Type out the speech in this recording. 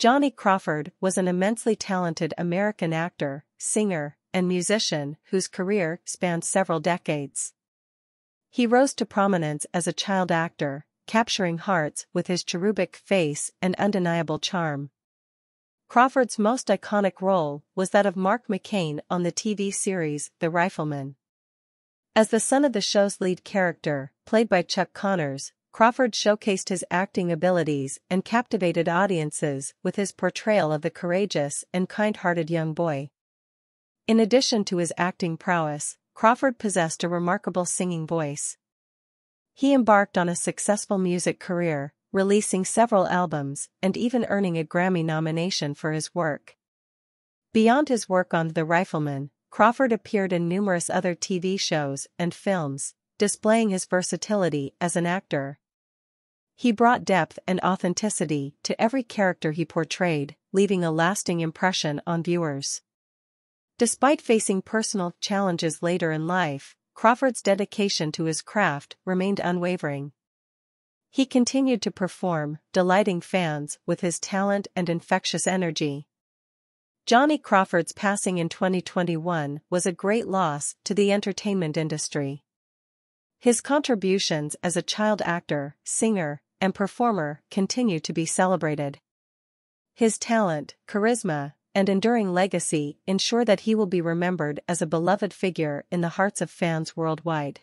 Johnny Crawford was an immensely talented American actor, singer, and musician whose career spanned several decades. He rose to prominence as a child actor, capturing hearts with his cherubic face and undeniable charm. Crawford's most iconic role was that of Mark McCain on the TV series The Rifleman. As the son of the show's lead character, played by Chuck Connors, Crawford showcased his acting abilities and captivated audiences with his portrayal of the courageous and kind-hearted young boy. In addition to his acting prowess, Crawford possessed a remarkable singing voice. He embarked on a successful music career, releasing several albums and even earning a Grammy nomination for his work. Beyond his work on The Rifleman, Crawford appeared in numerous other TV shows and films, displaying his versatility as an actor. He brought depth and authenticity to every character he portrayed, leaving a lasting impression on viewers. Despite facing personal challenges later in life, Crawford's dedication to his craft remained unwavering. He continued to perform, delighting fans with his talent and infectious energy. Johnny Crawford's passing in 2021 was a great loss to the entertainment industry. His contributions as a child actor, singer, and performer continue to be celebrated. His talent, charisma, and enduring legacy ensure that he will be remembered as a beloved figure in the hearts of fans worldwide.